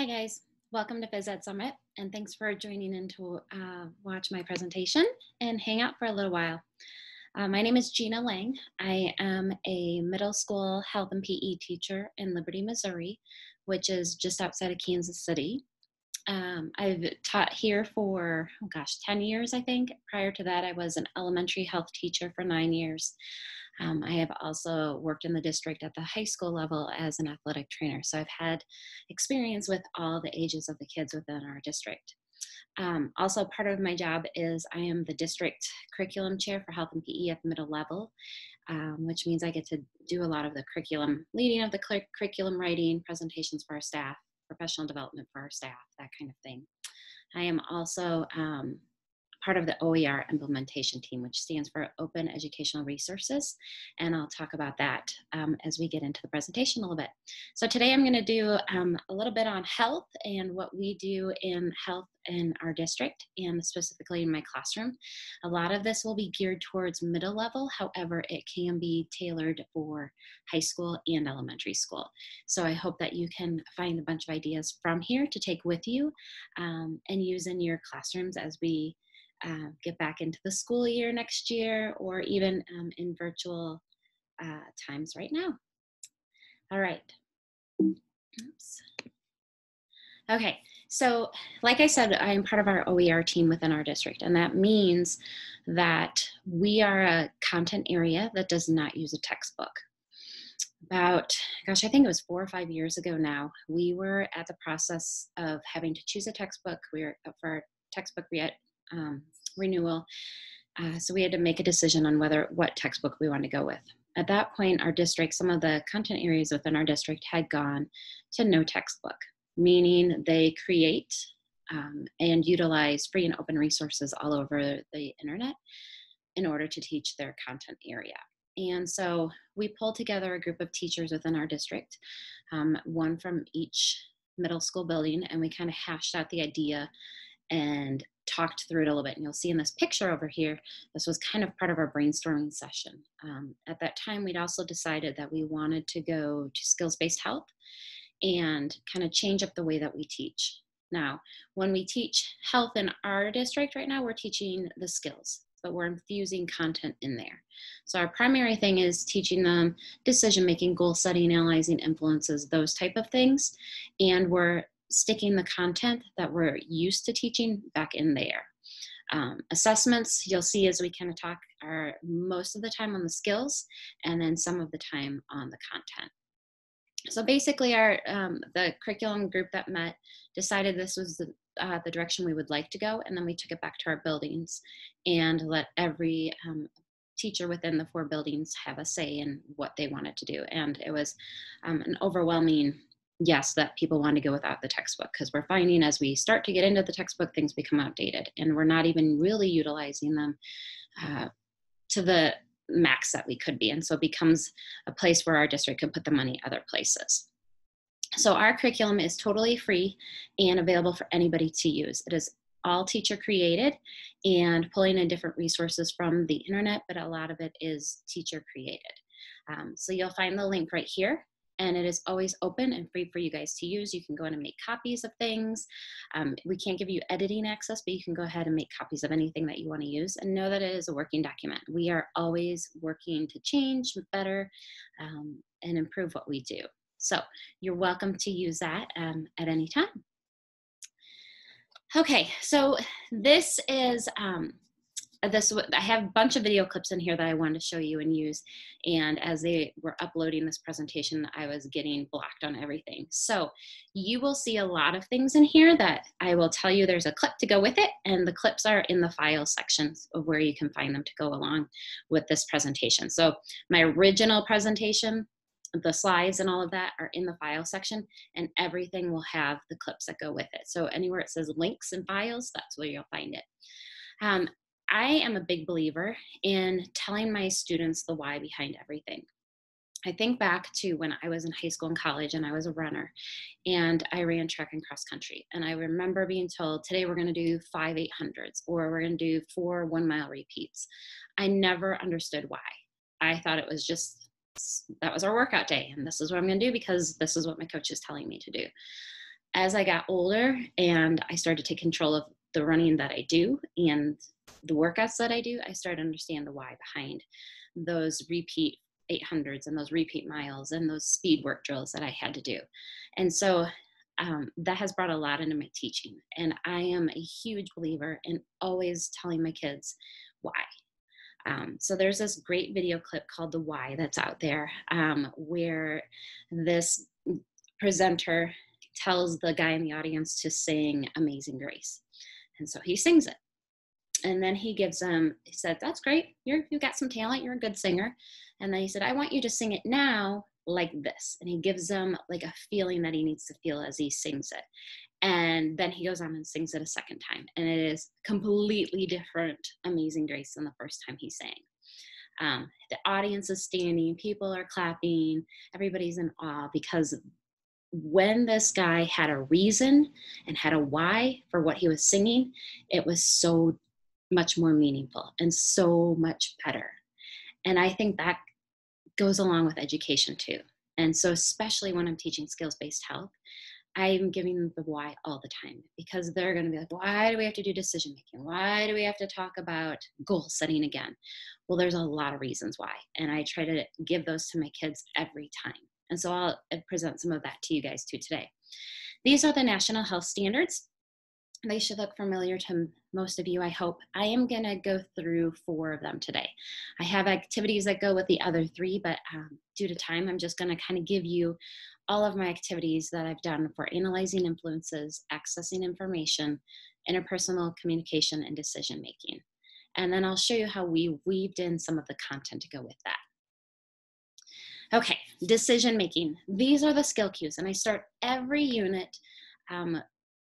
Hi guys, welcome to Phys Ed Summit and thanks for joining in to uh, watch my presentation and hang out for a little while. Uh, my name is Gina Lange. I am a middle school health and PE teacher in Liberty, Missouri, which is just outside of Kansas City. Um, I've taught here for, oh gosh, 10 years, I think. Prior to that, I was an elementary health teacher for nine years. Um, I have also worked in the district at the high school level as an athletic trainer. So I've had experience with all the ages of the kids within our district. Um, also, part of my job is I am the district curriculum chair for health and PE at the middle level, um, which means I get to do a lot of the curriculum, leading of the curriculum writing, presentations for our staff, professional development for our staff, that kind of thing. I am also um, part of the OER implementation team, which stands for Open Educational Resources. And I'll talk about that um, as we get into the presentation a little bit. So today I'm gonna do um, a little bit on health and what we do in health in our district and specifically in my classroom. A lot of this will be geared towards middle level, however, it can be tailored for high school and elementary school. So I hope that you can find a bunch of ideas from here to take with you um, and use in your classrooms as we uh, get back into the school year next year or even um, in virtual uh, times right now. All right. Oops. Okay, so like I said, I am part of our OER team within our district, and that means that we are a content area that does not use a textbook. About, gosh, I think it was four or five years ago now, we were at the process of having to choose a textbook. We were for our textbook re um, renewal. Uh, so we had to make a decision on whether what textbook we wanted to go with. At that point, our district, some of the content areas within our district had gone to no textbook, meaning they create um, and utilize free and open resources all over the internet in order to teach their content area. And so we pulled together a group of teachers within our district, um, one from each middle school building, and we kind of hashed out the idea and talked through it a little bit. And you'll see in this picture over here, this was kind of part of our brainstorming session. Um, at that time, we'd also decided that we wanted to go to skills-based health and kind of change up the way that we teach. Now, when we teach health in our district right now, we're teaching the skills, but we're infusing content in there. So our primary thing is teaching them decision making, goal setting, analyzing influences, those type of things. And we're sticking the content that we're used to teaching back in there. Um, assessments, you'll see as we kind of talk, are most of the time on the skills and then some of the time on the content. So basically our, um, the curriculum group that met decided this was the, uh, the direction we would like to go and then we took it back to our buildings and let every um, teacher within the four buildings have a say in what they wanted to do. And it was um, an overwhelming yes, that people want to go without the textbook because we're finding as we start to get into the textbook, things become outdated and we're not even really utilizing them uh, to the max that we could be. And so it becomes a place where our district can put the money other places. So our curriculum is totally free and available for anybody to use. It is all teacher created and pulling in different resources from the internet, but a lot of it is teacher created. Um, so you'll find the link right here and it is always open and free for you guys to use. You can go in and make copies of things. Um, we can't give you editing access, but you can go ahead and make copies of anything that you want to use and know that it is a working document. We are always working to change, better, um, and improve what we do. So you're welcome to use that um, at any time. Okay, so this is um, this I have a bunch of video clips in here that I wanted to show you and use. And as they were uploading this presentation, I was getting blocked on everything. So you will see a lot of things in here that I will tell you there's a clip to go with it. And the clips are in the file sections of where you can find them to go along with this presentation. So my original presentation, the slides and all of that are in the file section and everything will have the clips that go with it. So anywhere it says links and files, that's where you'll find it. Um, I am a big believer in telling my students the why behind everything. I think back to when I was in high school and college and I was a runner and I ran track and cross country. And I remember being told, today we're going to do five 800s or we're going to do four one mile repeats. I never understood why. I thought it was just that was our workout day and this is what I'm going to do because this is what my coach is telling me to do. as I got older and I started to take control of the running that I do and the workouts that I do, I started to understand the why behind those repeat 800s and those repeat miles and those speed work drills that I had to do. And so um, that has brought a lot into my teaching. And I am a huge believer in always telling my kids why. Um, so there's this great video clip called The Why that's out there um, where this presenter tells the guy in the audience to sing Amazing Grace. And so he sings it. And then he gives him, he said, That's great. You're, you've got some talent. You're a good singer. And then he said, I want you to sing it now like this. And he gives them like a feeling that he needs to feel as he sings it. And then he goes on and sings it a second time. And it is completely different, Amazing Grace, than the first time he sang. Um, the audience is standing, people are clapping, everybody's in awe because when this guy had a reason and had a why for what he was singing, it was so much more meaningful and so much better. And I think that goes along with education too. And so, especially when I'm teaching skills based health, I'm giving them the why all the time because they're going to be like, why do we have to do decision making? Why do we have to talk about goal setting again? Well, there's a lot of reasons why. And I try to give those to my kids every time. And so I'll uh, present some of that to you guys too today. These are the national health standards. They should look familiar to most of you, I hope. I am going to go through four of them today. I have activities that go with the other three, but um, due to time, I'm just going to kind of give you all of my activities that I've done for analyzing influences, accessing information, interpersonal communication, and decision making. And then I'll show you how we weaved in some of the content to go with that. Okay, decision making. These are the skill cues, and I start every unit um,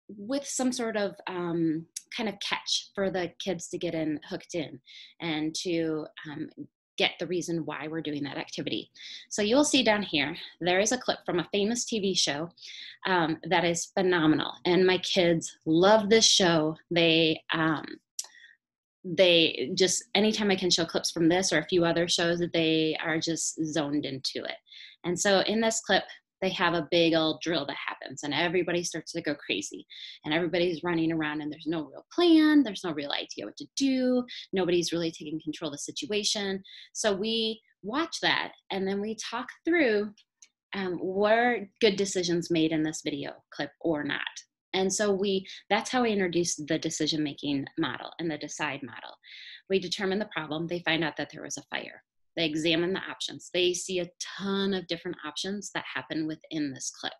with some sort of um, kind of catch for the kids to get in hooked in and to um, get the reason why we're doing that activity. So you'll see down here, there is a clip from a famous TV show um, that is phenomenal. And my kids love this show. They, um, they just anytime I can show clips from this or a few other shows, that they are just zoned into it. And so in this clip, they have a big old drill that happens and everybody starts to go crazy and everybody's running around and there's no real plan there's no real idea what to do nobody's really taking control of the situation. So we watch that and then we talk through um, were good decisions made in this video clip or not. And so we that's how we introduced the decision making model and the decide model. We determine the problem they find out that there was a fire they examine the options. They see a ton of different options that happen within this clip.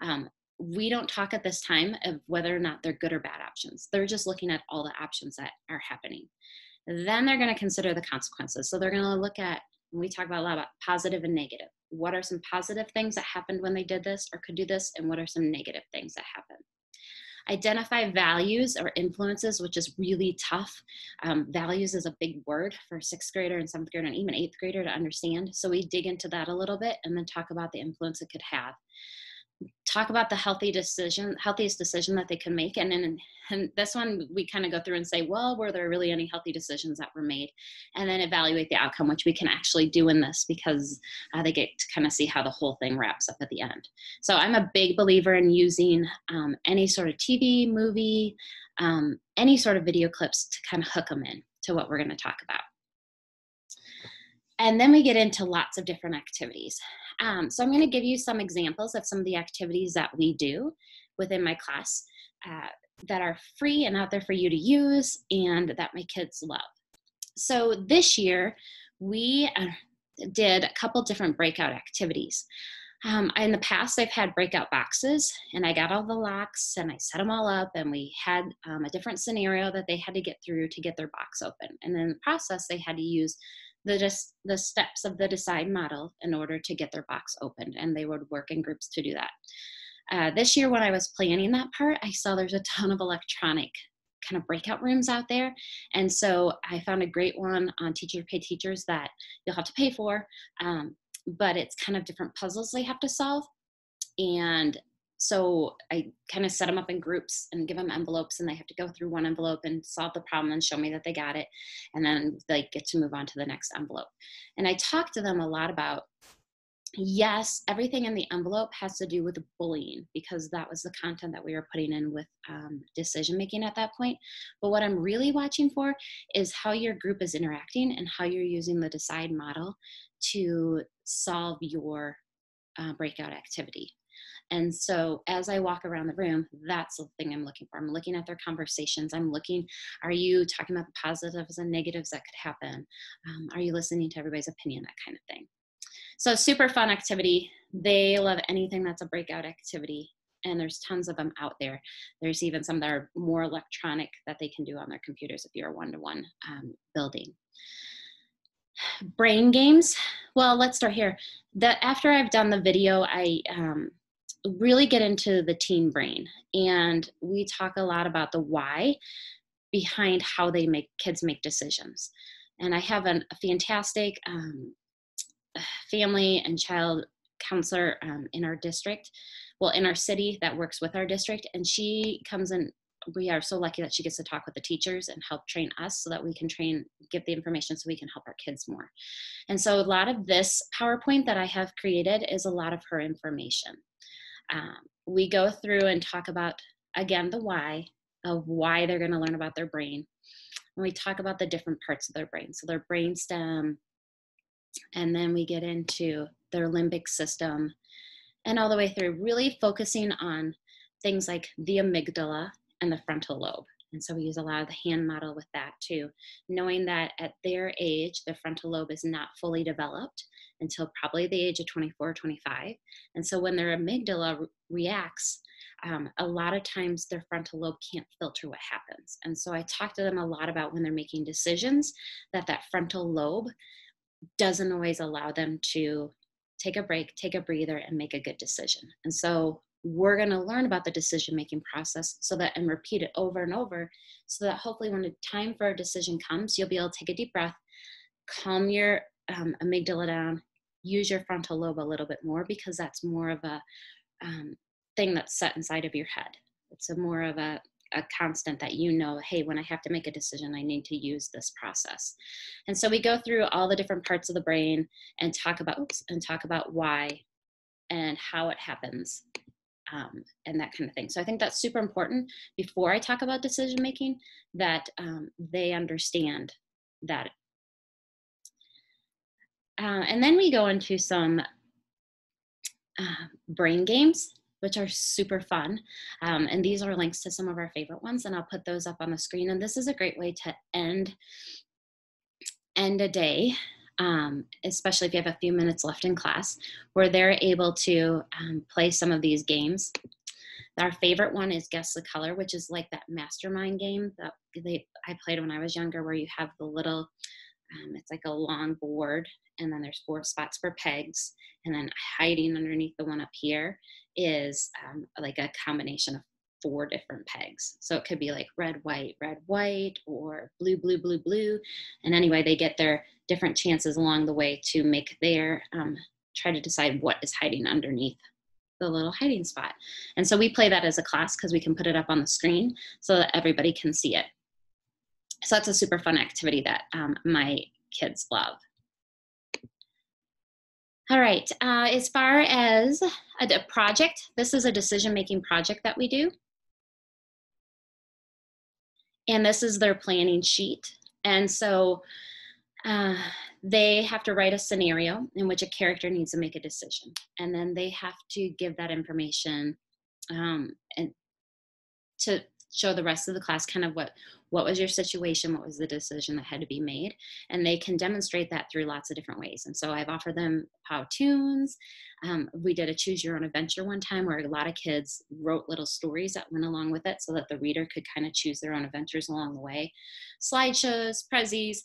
Um, we don't talk at this time of whether or not they're good or bad options. They're just looking at all the options that are happening. Then they're going to consider the consequences. So they're going to look at we talk about a lot about positive and negative. What are some positive things that happened when they did this or could do this and what are some negative things that happened Identify values or influences, which is really tough. Um, values is a big word for sixth grader and seventh grader and even eighth grader to understand. So we dig into that a little bit and then talk about the influence it could have talk about the healthy decision healthiest decision that they can make and then and this one we kind of go through and say well were there really any healthy decisions that were made? And then evaluate the outcome which we can actually do in this because uh, they get to kind of see how the whole thing wraps up at the end. So i'm a big believer in using um, any sort of tv movie um, any sort of video clips to kind of hook them in to what we're going to talk about and then we get into lots of different activities. Um, so I'm going to give you some examples of some of the activities that we do within my class uh, that are free and out there for you to use and that my kids love. So this year we uh, did a couple different breakout activities. Um, in the past, I've had breakout boxes, and I got all the locks and I set them all up, and we had um, a different scenario that they had to get through to get their box open. And in the process, they had to use the, just the steps of the decide model in order to get their box opened and they would work in groups to do that. Uh, this year when i was planning that part i saw there's a ton of electronic kind of breakout rooms out there and so i found a great one on teacher pay teachers that you'll have to pay for um, but it's kind of different puzzles they have to solve and so I kind of set them up in groups and give them envelopes, and they have to go through one envelope and solve the problem and show me that they got it. And then they get to move on to the next envelope. And I talk to them a lot about yes, everything in the envelope has to do with bullying because that was the content that we were putting in with um, decision making at that point. But what I'm really watching for is how your group is interacting and how you're using the decide model to solve your uh, breakout activity. And so as I walk around the room, that's the thing I'm looking for. I'm looking at their conversations. I'm looking, are you talking about the positives and negatives that could happen? Um, are you listening to everybody's opinion? That kind of thing. So super fun activity. They love anything that's a breakout activity. And there's tons of them out there. There's even some that are more electronic that they can do on their computers if you're a one-to-one um, building. Brain games. Well, let's start here. That after I've done the video, I um, really get into the teen brain, and we talk a lot about the why behind how they make kids make decisions. And I have an, a fantastic um, family and child counselor um, in our district, well, in our city that works with our district. And she comes in, we are so lucky that she gets to talk with the teachers and help train us so that we can train, give the information so we can help our kids more. And so a lot of this PowerPoint that I have created is a lot of her information. Um, we go through and talk about, again, the why of why they're going to learn about their brain. And we talk about the different parts of their brain. So their brain stem, and then we get into their limbic system and all the way through, really focusing on things like the amygdala and the frontal lobe. And so we use a lot of the hand model with that too, knowing that at their age, the frontal lobe is not fully developed until probably the age of 24 or 25. And so when their amygdala re- reacts, um, a lot of times their frontal lobe can't filter what happens. And so I talk to them a lot about when they're making decisions that that frontal lobe doesn't always allow them to take a break, take a breather, and make a good decision. And so we're going to learn about the decision making process so that and repeat it over and over so that hopefully when the time for a decision comes, you'll be able to take a deep breath, calm your um, amygdala down, use your frontal lobe a little bit more because that's more of a um, thing that's set inside of your head. It's a more of a a constant that you know, hey, when I have to make a decision, I need to use this process. And so we go through all the different parts of the brain and talk about oops, and talk about why and how it happens um, and that kind of thing. So I think that's super important before I talk about decision making that um, they understand that. Uh, and then we go into some uh, brain games which are super fun. Um, and these are links to some of our favorite ones, and I'll put those up on the screen. And this is a great way to end end a day, um, especially if you have a few minutes left in class, where they're able to um, play some of these games. Our favorite one is Guess the Color, which is like that mastermind game that they, I played when I was younger, where you have the little, um, it's like a long board, and then there's four spots for pegs, and then hiding underneath the one up here is um, like a combination of four different pegs. So it could be like red, white, red, white, or blue, blue, blue, blue. And anyway, they get their different chances along the way to make their, um, try to decide what is hiding underneath the little hiding spot. And so we play that as a class because we can put it up on the screen so that everybody can see it. So that's a super fun activity that um, my kids love. All right, uh, as far as a, a project, this is a decision-making project that we do. And this is their planning sheet. And so uh, they have to write a scenario in which a character needs to make a decision. And then they have to give that information um, and to show the rest of the class kind of what what was your situation what was the decision that had to be made and they can demonstrate that through lots of different ways. And so i've offered them Powtoons um, we did a choose your own adventure one time where a lot of kids wrote little stories that went along with it so that the reader could kind of choose their own adventures along the way. Slideshows Prezis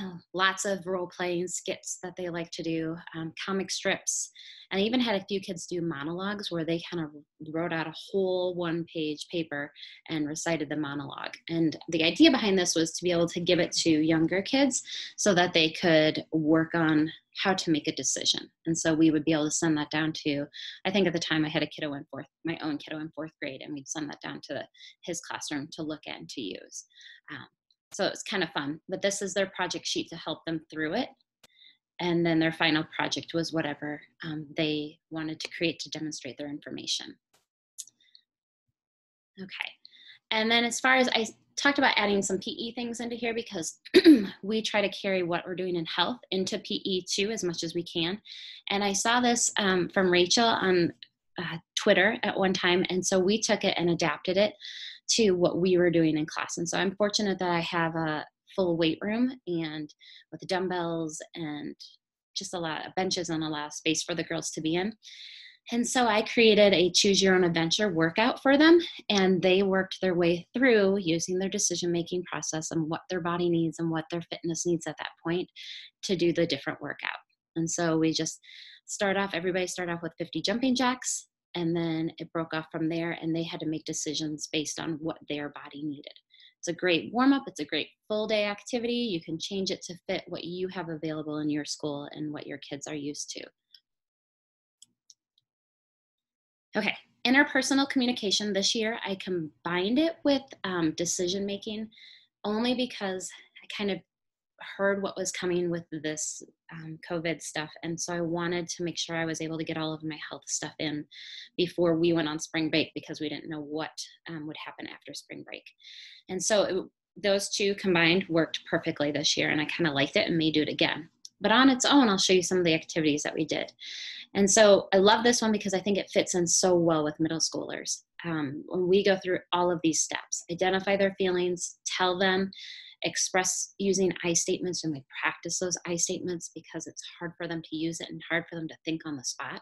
uh, lots of role playing skits that they like to do, um, comic strips, and I even had a few kids do monologues where they kind of wrote out a whole one page paper and recited the monologue. And the idea behind this was to be able to give it to younger kids so that they could work on how to make a decision. And so we would be able to send that down to, I think at the time I had a kiddo in fourth, my own kiddo in fourth grade, and we'd send that down to his classroom to look at and to use. Um, so it's kind of fun. But this is their project sheet to help them through it. and then their final project was whatever um, they wanted to create to demonstrate their information. Okay, and then as far as I talked about adding some PE things into here because we try to carry what we're doing in health into PE too as much as we can. And I saw this um, from Rachel on uh, Twitter at one time, and so we took it and adapted it to what we were doing in class. And so I'm fortunate that I have a full weight room and with dumbbells and just a lot of benches and a lot of space for the girls to be in. And so I created a choose your own adventure workout for them, and they worked their way through using their decision making process and what their body needs and what their fitness needs at that point to do the different workout. And so we just start off, everybody start off with 50 jumping jacks, and then it broke off from there, and they had to make decisions based on what their body needed. It's a great warm up, it's a great full day activity. You can change it to fit what you have available in your school and what your kids are used to. Okay, interpersonal communication this year, I combined it with um, decision making only because I kind of heard what was coming with this um, COVID stuff. And so I wanted to make sure I was able to get all of my health stuff in before we went on spring break because we didn't know what um, would happen after spring break. And so it, those two combined worked perfectly this year, and I kind of liked it and may do it again. But on its own, I'll show you some of the activities that we did. And so I love this one because I think it fits in so well with middle schoolers. Um, when we go through all of these steps, identify their feelings, tell them, express using I statements, and we practice those I statements because it's hard for them to use it and hard for them to think on the spot.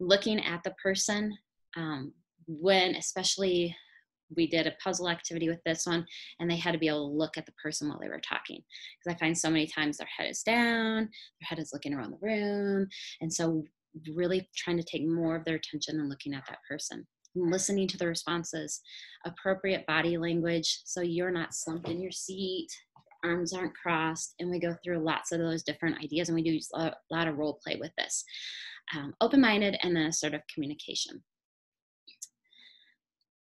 Looking at the person, um, when especially we did a puzzle activity with this one and they had to be able to look at the person while they were talking because i find so many times their head is down their head is looking around the room and so really trying to take more of their attention and looking at that person listening to the responses appropriate body language so you're not slumped in your seat arms aren't crossed and we go through lots of those different ideas and we do a lot of role play with this um, open-minded and then assertive communication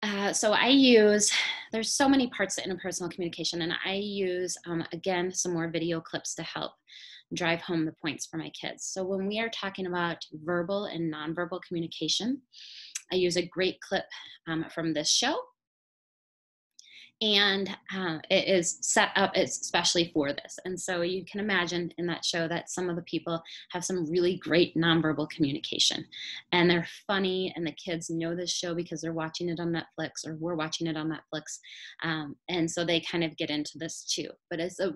uh, so I use, there's so many parts to interpersonal communication, and I use, um, again, some more video clips to help drive home the points for my kids. So when we are talking about verbal and nonverbal communication, I use a great clip um, from this show and uh, it is set up especially for this. And so you can imagine in that show that some of the people have some really great nonverbal communication, and they're funny, and the kids know this show because they're watching it on Netflix or we're watching it on Netflix, um, and so they kind of get into this too. But it's a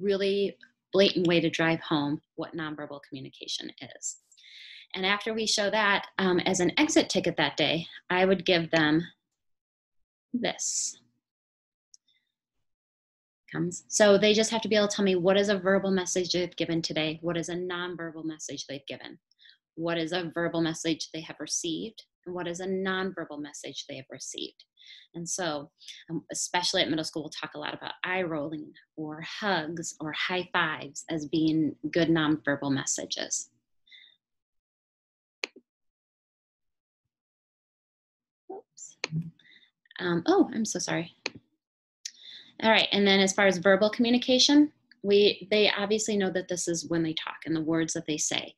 really blatant way to drive home what nonverbal communication is. And after we show that um, as an exit ticket that day, I would give them this comes. So they just have to be able to tell me what is a verbal message they've given today, what is a nonverbal message they've given, what is a verbal message they have received, and what is a nonverbal message they have received. And so, um, especially at middle school, we'll talk a lot about eye rolling or hugs or high fives as being good nonverbal messages. Um, oh, I'm so sorry. All right, and then as far as verbal communication, we they obviously know that this is when they talk and the words that they say.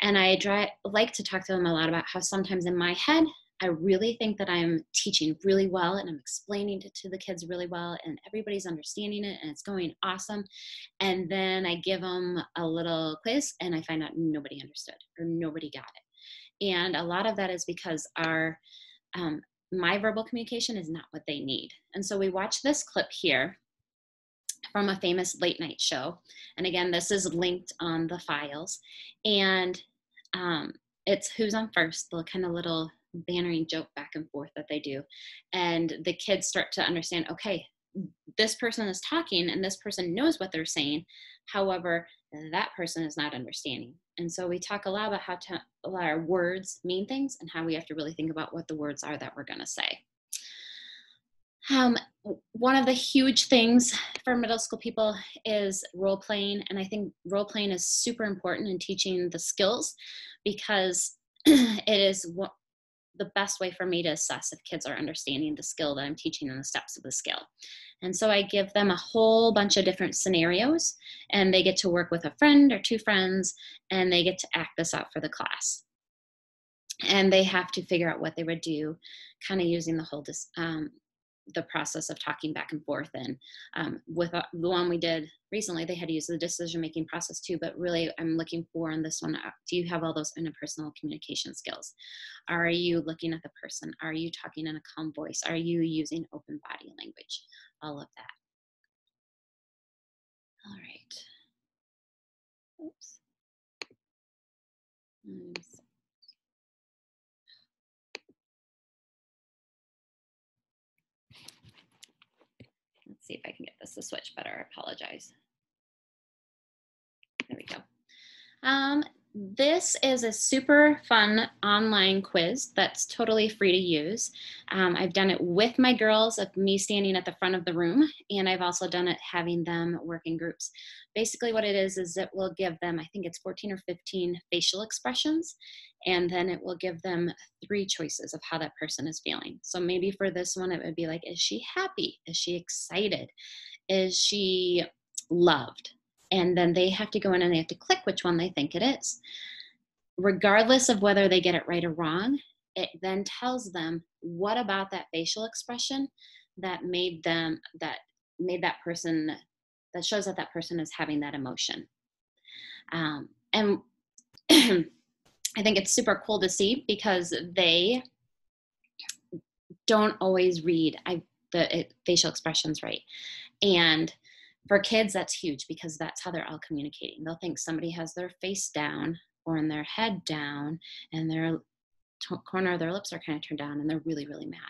And I like to talk to them a lot about how sometimes in my head, I really think that I'm teaching really well and I'm explaining it to the kids really well and everybody's understanding it and it's going awesome. And then I give them a little quiz and I find out nobody understood or nobody got it. And a lot of that is because our um, my verbal communication is not what they need. And so we watch this clip here from a famous late night show. And again, this is linked on the files. And um, it's who's on first, the kind of little bannering joke back and forth that they do. And the kids start to understand okay, this person is talking and this person knows what they're saying. However, that person is not understanding. And so we talk a lot about how to, our words mean things and how we have to really think about what the words are that we're going to say. Um, one of the huge things for middle school people is role playing, and I think role playing is super important in teaching the skills because it is the best way for me to assess if kids are understanding the skill that I'm teaching and the steps of the skill. And so I give them a whole bunch of different scenarios, and they get to work with a friend or two friends, and they get to act this out for the class. And they have to figure out what they would do, kind of using the whole um, the process of talking back and forth. And um, with uh, the one we did recently, they had to use the decision making process too. But really, I'm looking for in this one uh, do you have all those interpersonal communication skills? Are you looking at the person? Are you talking in a calm voice? Are you using open body language? All of that. All right. Oops. See if I can get this to switch better. I apologize. There we go. Um, this is a super fun online quiz that's totally free to use. Um, I've done it with my girls of me standing at the front of the room, and I've also done it having them work in groups. Basically what it is, is it will give them, I think it's 14 or 15 facial expressions, and then it will give them three choices of how that person is feeling. So maybe for this one, it would be like, is she happy? Is she excited? Is she loved? And then they have to go in and they have to click which one they think it is. Regardless of whether they get it right or wrong, it then tells them what about that facial expression that made them that made that person that shows that that person is having that emotion. Um, and I think it's super cool to see because they don't always read I, the it, facial expressions right. And for kids that's huge because that's how they're all communicating. They'll think somebody has their face down or in their head down and their t- corner of their lips are kind of turned down and they're really really mad.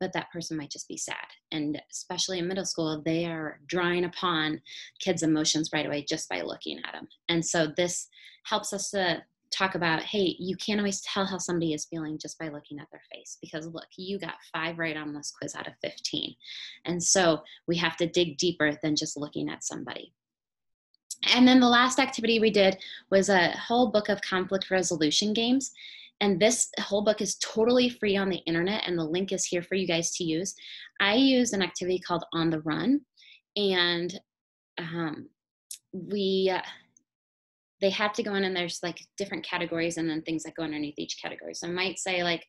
But that person might just be sad. And especially in middle school they are drawing upon kids emotions right away just by looking at them and so this helps us to talk about hey you can't always tell how somebody is feeling just by looking at their face because look you got five right on this quiz out of 15 and so we have to dig deeper than just looking at somebody. And then the last activity we did was a whole book of conflict resolution games. And this whole book is totally free on the internet and the link is here for you guys to use. I use an activity called on the run and um, we uh, they had to go in and there's like different categories and then things that go underneath each category. So I might say like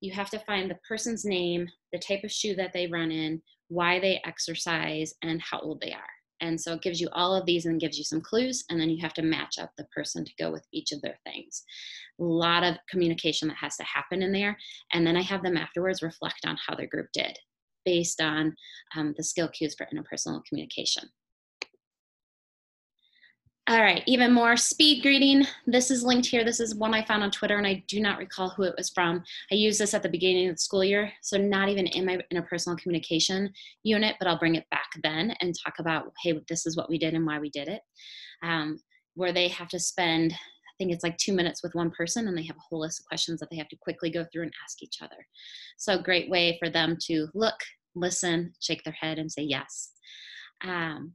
you have to find the person's name, the type of shoe that they run in, why they exercise, and how old they are. And so it gives you all of these and gives you some clues, and then you have to match up the person to go with each of their things. A lot of communication that has to happen in there. And then I have them afterwards reflect on how their group did based on um, the skill cues for interpersonal communication. All right, even more speed greeting. This is linked here. This is one I found on Twitter and I do not recall who it was from. I used this at the beginning of the school year, so not even in my interpersonal communication unit, but I'll bring it back then and talk about, hey, this is what we did and why we did it. Um, where they have to spend, I think it's like two minutes with one person and they have a whole list of questions that they have to quickly go through and ask each other. So great way for them to look, listen, shake their head and say yes. Um,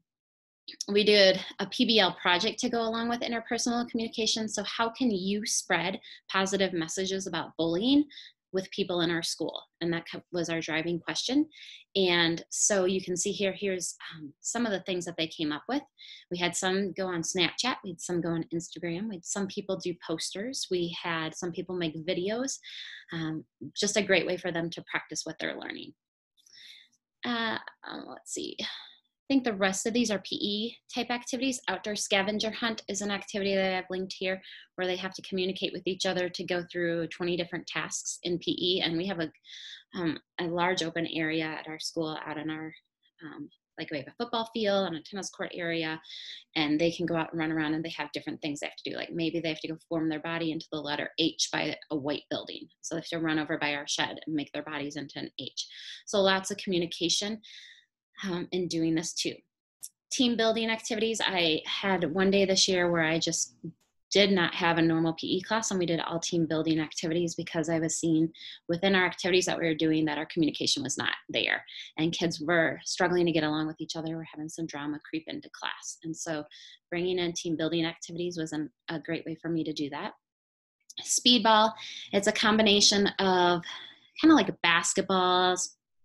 we did a PBL project to go along with interpersonal communication. So, how can you spread positive messages about bullying with people in our school? And that was our driving question. And so, you can see here, here's um, some of the things that they came up with. We had some go on Snapchat, we had some go on Instagram, we had some people do posters, we had some people make videos. Um, just a great way for them to practice what they're learning. Uh, let's see. I think the rest of these are PE type activities. Outdoor scavenger hunt is an activity that I've linked here where they have to communicate with each other to go through 20 different tasks in PE. And we have a, um, a large open area at our school out in our, um, like we have a football field and a tennis court area and they can go out and run around and they have different things they have to do. Like maybe they have to go form their body into the letter H by a white building. So they have to run over by our shed and make their bodies into an H. So lots of communication um, in doing this too. Team building activities. I had one day this year where I just did not have a normal PE class and we did all team building activities because I was seeing within our activities that we were doing that our communication was not there and kids were struggling to get along with each other. We're having some drama creep into class. And so bringing in team building activities was an, a great way for me to do that. Speedball, it's a combination of kind of like basketball,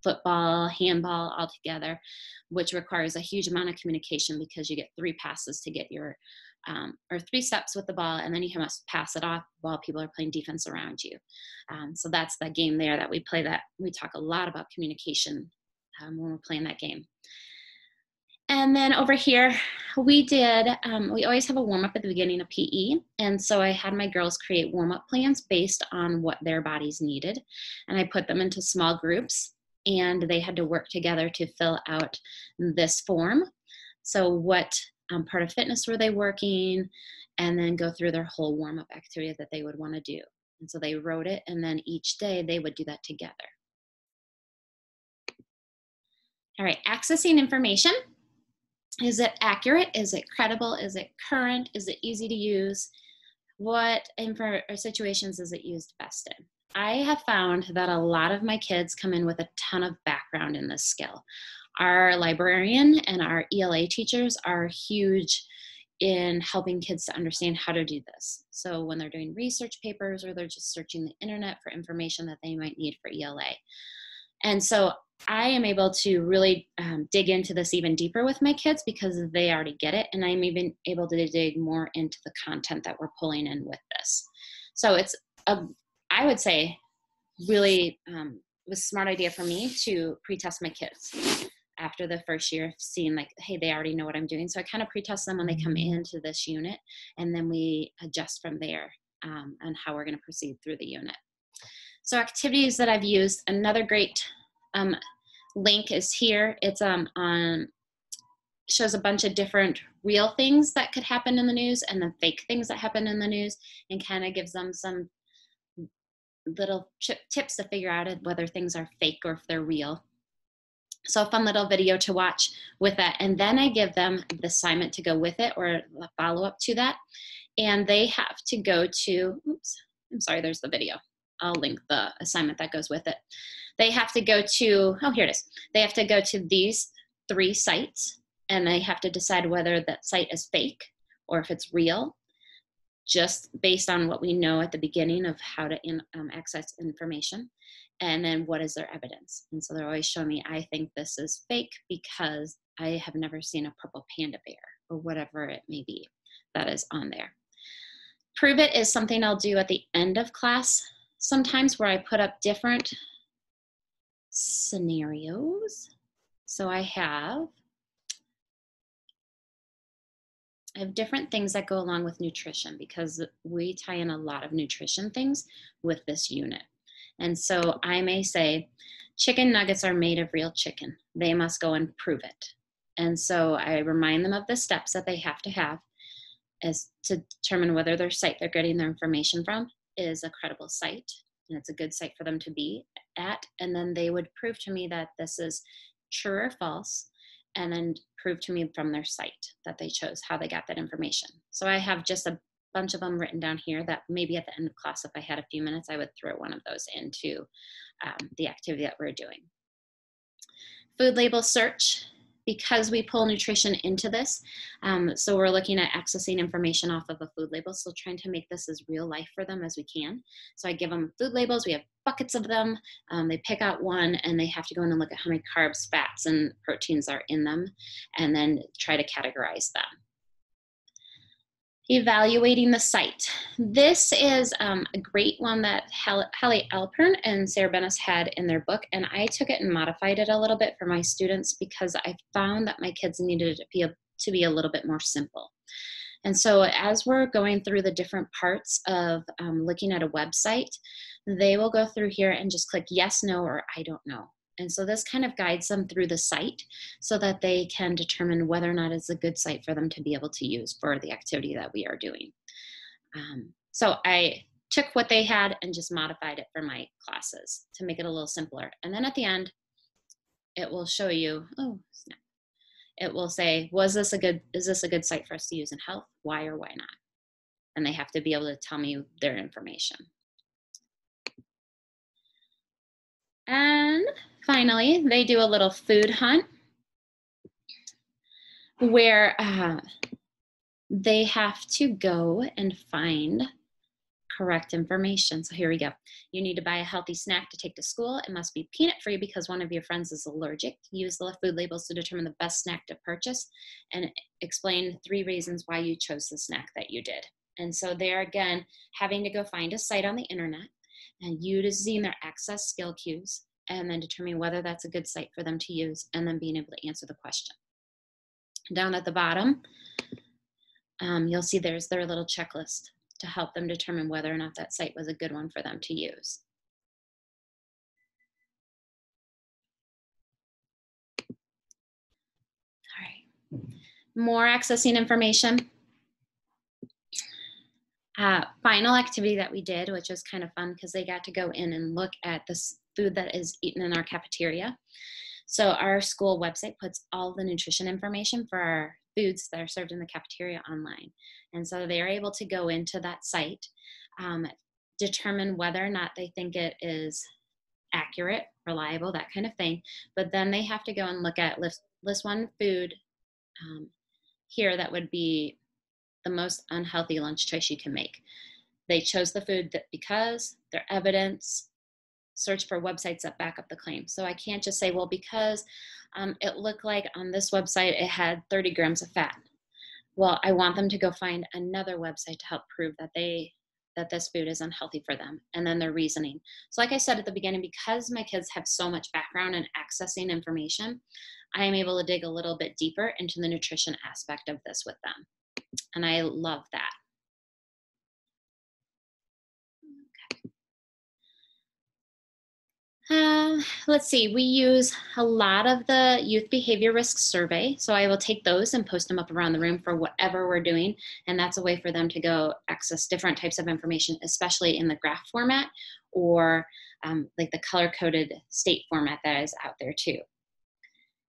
football, handball all together, which requires a huge amount of communication because you get three passes to get your, um, or three steps with the ball, and then you must pass it off while people are playing defense around you. Um, so that's the game there that we play that we talk a lot about communication um, when we're playing that game. And then over here, we did, um, we always have a warm up at the beginning of PE. And so I had my girls create warm up plans based on what their bodies needed. And I put them into small groups and they had to work together to fill out this form. So, what um, part of fitness were they working? And then go through their whole warm up activity that they would want to do. And so they wrote it, and then each day they would do that together. All right, accessing information. Is it accurate? Is it credible? Is it current? Is it easy to use? What info situations is it used best in? I have found that a lot of my kids come in with a ton of background in this skill. Our librarian and our ELA teachers are huge in helping kids to understand how to do this. So when they're doing research papers or they're just searching the internet for information that they might need for ELA. And so I am able to really um, dig into this even deeper with my kids because they already get it. And I'm even able to dig more into the content that we're pulling in with this. So it's a, I would say, really um, was a smart idea for me to pre-test my kids after the first year of seeing like hey they already know what i'm doing. So i kind of pre-test them when they come mm-hmm. into this unit and then we adjust from there um, on how we're going to proceed through the unit. So activities that i've used another great um, link is here. It's um, on shows a bunch of different real things that could happen in the news and then fake things that happen in the news and kind of gives them some little tips to figure out whether things are fake or if they're real. So a fun little video to watch with that. And then I give them the assignment to go with it or a follow up to that. And they have to go to, oops, I'm sorry, there's the video. I'll link the assignment that goes with it. They have to go to, oh, here it is. They have to go to these three sites and they have to decide whether that site is fake or if it's real just based on what we know at the beginning of how to in, um, access information and then what is their evidence. And so they're always showing me i think this is fake because i have never seen a purple panda bear or whatever it may be that is on there. Prove it is something i'll do at the end of class sometimes where i put up different scenarios. So i have I have different things that go along with nutrition because we tie in a lot of nutrition things with this unit. And so I may say, chicken nuggets are made of real chicken. They must go and prove it. And so I remind them of the steps that they have to have as to determine whether their site they're getting their information from is a credible site and it's a good site for them to be at. And then they would prove to me that this is true or false and then prove to me from their site that they chose how they got that information. So I have just a bunch of them written down here that maybe at the end of class, if I had a few minutes, I would throw one of those into um, the activity that we're doing. Food label search because we pull nutrition into this, um, so we're looking at accessing information off of a food label, so trying to make this as real life for them as we can. So I give them food labels, we have buckets of them, um, they pick out one and they have to go in and look at how many carbs, fats, and proteins are in them, and then try to categorize them evaluating the site. This is um, a great one that Holly Alperin and Sarah Benes had in their book, and I took it and modified it a little bit for my students because I found that my kids needed to be a, to be a little bit more simple. And so as we're going through the different parts of um, looking at a website, they will go through here and just click yes, no, or I don't know. And so this kind of guides them through the site so that they can determine whether or not it's a good site for them to be able to use for the activity that we are doing. Um, so I took what they had and just modified it for my classes to make it a little simpler. And then at the end, it will show you, oh, snap. It will say, was this a good, is this a good site for us to use in health? Why or why not? And they have to be able to tell me their information. And finally, they do a little food hunt where uh, they have to go and find correct information. So here we go. You need to buy a healthy snack to take to school. It must be peanut free because one of your friends is allergic. Use the food labels to determine the best snack to purchase and explain three reasons why you chose the snack that you did. And so there again, having to go find a site on the internet and using their access skill cues and then determining whether that's a good site for them to use and then being able to answer the question. Down at the bottom, um, you'll see there's their little checklist to help them determine whether or not that site was a good one for them to use. All right, more accessing information. Uh, final activity that we did, which was kind of fun because they got to go in and look at this food that is eaten in our cafeteria. So our school website puts all the nutrition information for our foods that are served in the cafeteria online. And so they're able to go into that site, um, determine whether or not they think it is accurate, reliable, that kind of thing. But then they have to go and look at list, list one food um, here that would be the most unhealthy lunch choice you can make. They chose the food that because their evidence, search for websites that back up the claim. So I can't just say, well, because um, it looked like on this website it had 30 grams of fat. Well, I want them to go find another website to help prove that they that this food is unhealthy for them and then their reasoning. So like I said at the beginning, because my kids have so much background in accessing information, I am able to dig a little bit deeper into the nutrition aspect of this with them. And I love that. Uh, let's see, we use a lot of the youth behavior risk survey. So I will take those and post them up around the room for whatever we're doing. And that's a way for them to go access different types of information, especially in the graph format or um, like the color coded state format that is out there too.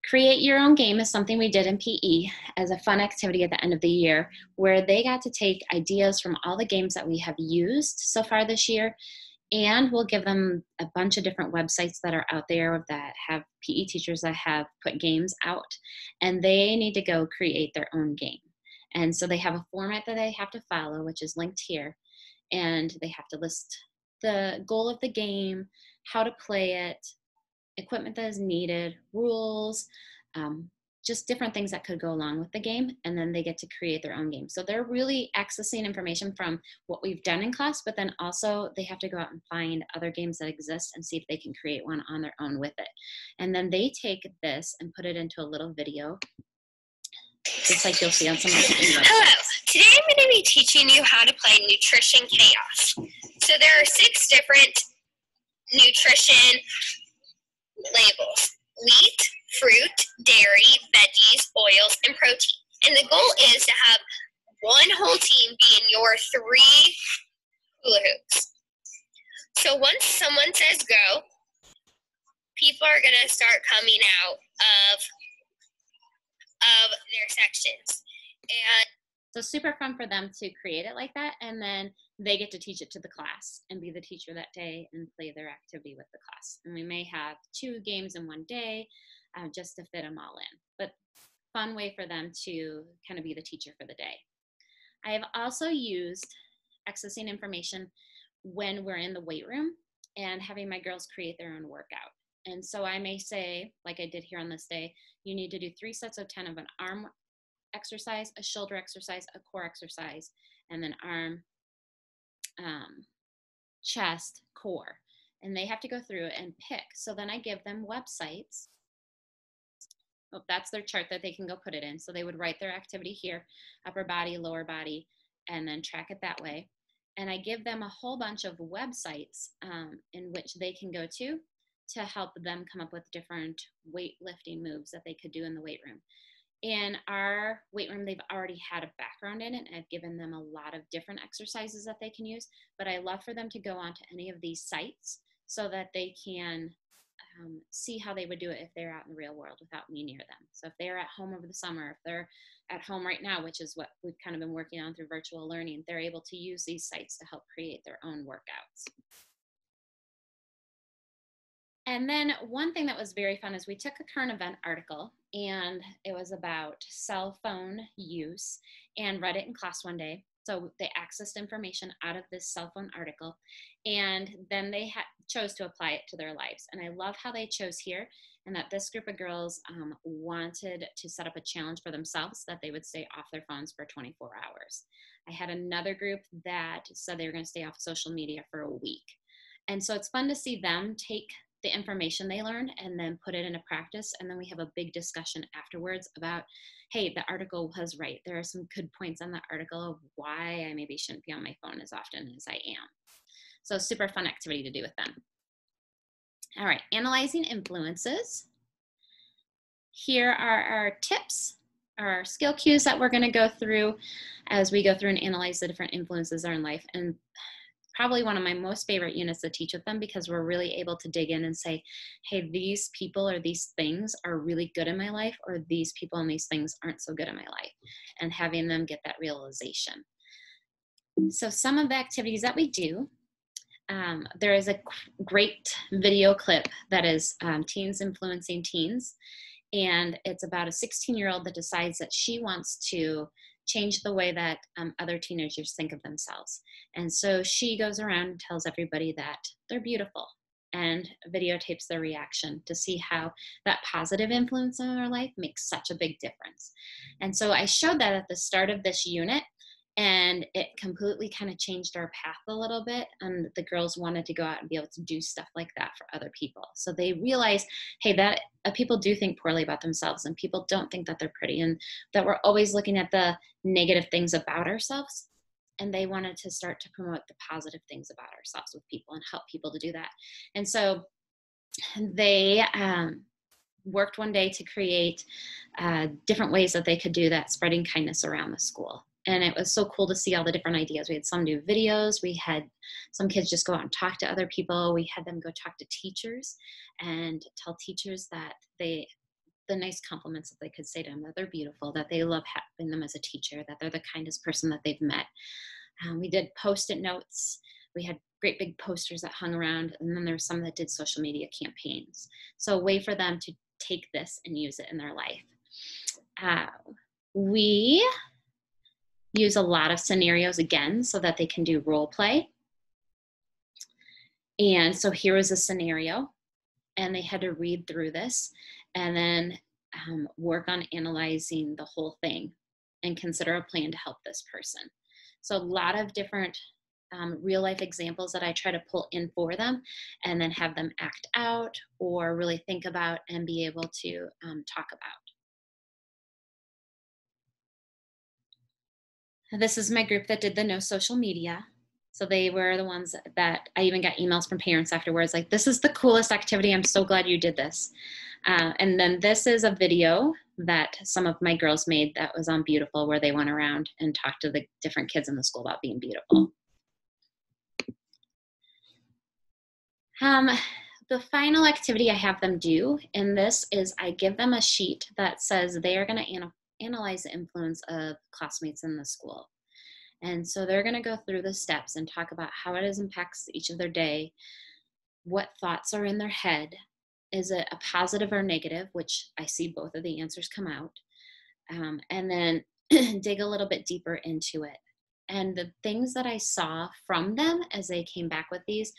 Create your own game is something we did in PE as a fun activity at the end of the year where they got to take ideas from all the games that we have used so far this year and we'll give them a bunch of different websites that are out there that have PE teachers that have put games out, and they need to go create their own game. And so they have a format that they have to follow, which is linked here, and they have to list the goal of the game, how to play it, equipment that is needed, rules, um, just different things that could go along with the game and then they get to create their own game. So they're really accessing information from what we've done in class but then also they have to go out and find other games that exist and see if they can create one on their own with it. And then they take this and put it into a little video. Just like you'll see on some of the Hello, today I'm going to be teaching you how to play Nutrition Chaos. So there are six different nutrition labels. Wheat, fruit, dairy, veggies, oils, and protein. And the goal is to have one whole team be in your three hula hoops. So once someone says go, people are going to start coming out of of their sections. And so super fun for them to create it like that and then they get to teach it to the class and be the teacher that day and play their activity with the class. And we may have two games in one day uh, just to fit them all in. But fun way for them to kind of be the teacher for the day. I have also used accessing information when we're in the weight room and having my girls create their own workout. And so I may say, like I did here on this day, you need to do three sets of 10 of an arm exercise, a shoulder exercise, a core exercise, and then arm, um, chest, core. And they have to go through and pick. So then I give them websites oh, that's their chart that they can go put it in. So they would write their activity here, upper body, lower body, and then track it that way. And I give them a whole bunch of websites um, in which they can go to to help them come up with different weightlifting moves that they could do in the weight room. In our weight room, they've already had a background in it, and I've given them a lot of different exercises that they can use. But I love for them to go onto any of these sites so that they can um, see how they would do it if they're out in the real world without me near them. So if they're at home over the summer, if they're at home right now, which is what we've kind of been working on through virtual learning, they're able to use these sites to help create their own workouts. And then one thing that was very fun is we took a current event article and it was about cell phone use and read it in class one day. So they accessed information out of this cell phone article, and then they ha- chose to apply it to their lives. And I love how they chose here, and that this group of girls um, wanted to set up a challenge for themselves that they would stay off their phones for 24 hours. I had another group that said they were going to stay off social media for a week. And so it's fun to see them take the information they learned and then put it into practice. And then we have a big discussion afterwards about, hey, the article was right. There are some good points on the article of why I maybe shouldn't be on my phone as often as I am. So, super fun activity to do with them. All right, analyzing influences. Here are our tips, our skill cues that we're going to go through as we go through and analyze the different influences in life. And probably one of my most favorite units to teach with them because we're really able to dig in and say, hey, these people or these things are really good in my life, or these people and these things aren't so good in my life, and having them get that realization. So, some of the activities that we do. Um, there is a great video clip that is um, teens influencing teens, and it's about a 16 year old that decides that she wants to change the way that um, other teenagers think of themselves. And so she goes around and tells everybody that they're beautiful and videotapes their reaction to see how that positive influence in their life makes such a big difference. And so I showed that at the start of this unit and it completely kind of changed our path a little bit and the girls wanted to go out and be able to do stuff like that for other people. So they realized hey that uh, people do think poorly about themselves and people don't think that they're pretty and that we're always looking at the negative things about ourselves and they wanted to start to promote the positive things about ourselves with people and help people to do that. And so they um, worked one day to create uh, different ways that they could do that spreading kindness around the school and it was so cool to see all the different ideas. We had some do videos, we had some kids just go out and talk to other people, we had them go talk to teachers and tell teachers that they the nice compliments that they could say to them that they're beautiful, that they love having them as a teacher, that they're the kindest person that they've met. Um, we did post-it notes. We had great big posters that hung around, and then there's some that did social media campaigns. So a way for them to take this and use it in their life. Uh, we use a lot of scenarios again so that they can do role play. And so here was a scenario, and they had to read through this and then um, work on analyzing the whole thing and consider a plan to help this person. So, a lot of different um, real life examples that I try to pull in for them and then have them act out or really think about and be able to um, talk about. This is my group that did the no social media. So they were the ones that I even got emails from parents afterwards like, this is the coolest activity. I'm so glad you did this. Uh, and then this is a video that some of my girls made that was on Beautiful, where they went around and talked to the different kids in the school about being beautiful. Um, the final activity I have them do in this is I give them a sheet that says they are going to analyze the influence of classmates in the school. And so they're going to go through the steps and talk about how it impacts each of their day, what thoughts are in their head. Is it a positive or negative? Which I see both of the answers come out. Um, and then dig a little bit deeper into it. And the things that I saw from them as they came back with these,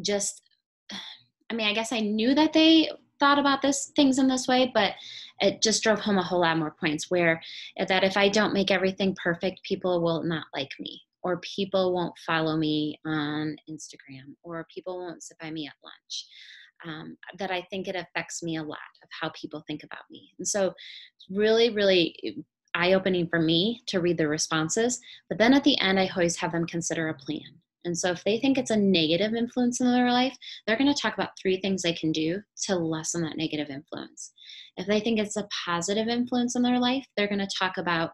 just, I mean, I guess I knew that they thought about this things in this way, but it just drove home a whole lot more points where that if I don't make everything perfect, people will not like me or people won't follow me on Instagram or people won't sit by me at lunch. Um, that I think it affects me a lot of how people think about me. And so, really, really eye opening for me to read the responses. But then at the end, I always have them consider a plan. And so if they think it's a negative influence in their life, they're going to talk about three things they can do to lessen that negative influence. If they think it's a positive influence in their life, they're going to talk about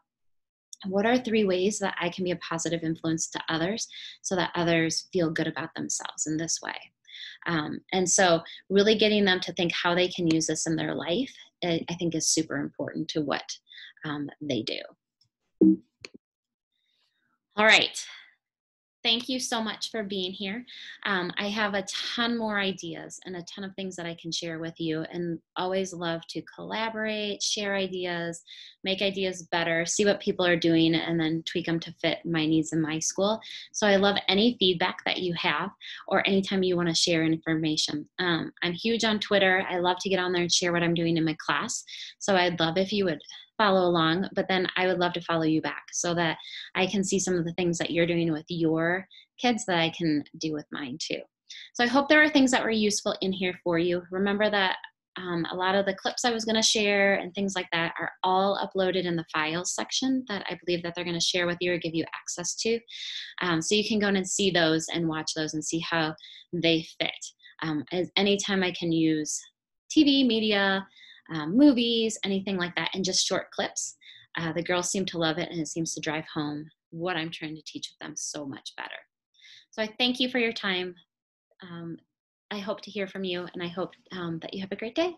what are three ways that I can be a positive influence to others so that others feel good about themselves in this way. Um, and so, really getting them to think how they can use this in their life, I think, is super important to what um, they do. All right, thank you so much for being here. Um, I have a ton more ideas and a ton of things that I can share with you, and always love to collaborate, share ideas, make ideas better, see what people are doing, and then tweak them to fit my needs in my school. So I love any feedback that you have, or anytime you want to share information. Um, I'm huge on Twitter. I love to get on there and share what I'm doing in my class. So I'd love if you would follow along, but then I would love to follow you back so that I can see some of the things that you're doing with your kids that I can do with mine too. So I hope there are things that were useful in here for you. Remember that um, a lot of the clips I was going to share and things like that are all uploaded in the files section that I believe that they're going to share with you or give you access to. Um, so you can go in and see those and watch those and see how they fit. Um, as anytime I can use TV, media, um, movies, anything like that, and just short clips. Uh, the girls seem to love it, and it seems to drive home what I'm trying to teach them so much better. So I thank you for your time. Um, I hope to hear from you, and I hope um, that you have a great day.